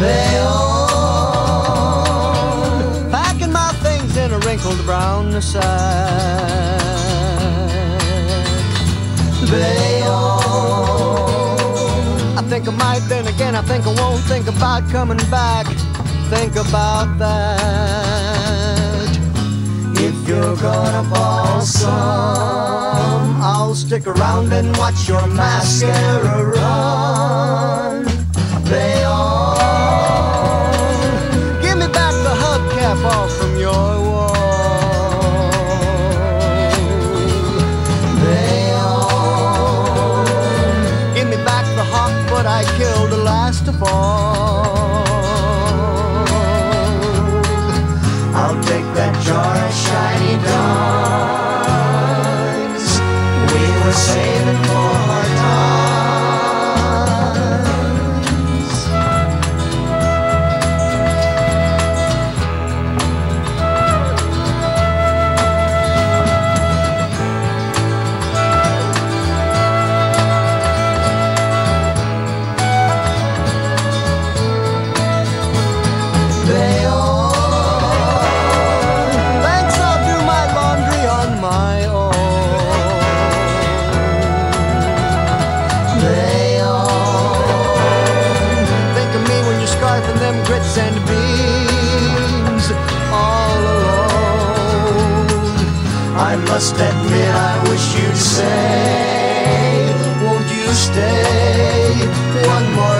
Leon. Packing my things in a wrinkled brown sack. Leon. I think I might, then again, I think I won't think about coming back. Think about that. If you're gonna fall, some, I'll stick around and watch your mascara run. I'll take that jar of shiny dimes we were saving Thanks. I'll do my laundry on my own. Think of me when you're scarfing them grits and beans all alone. I must admit, I wish you'd say, won't you stay one more?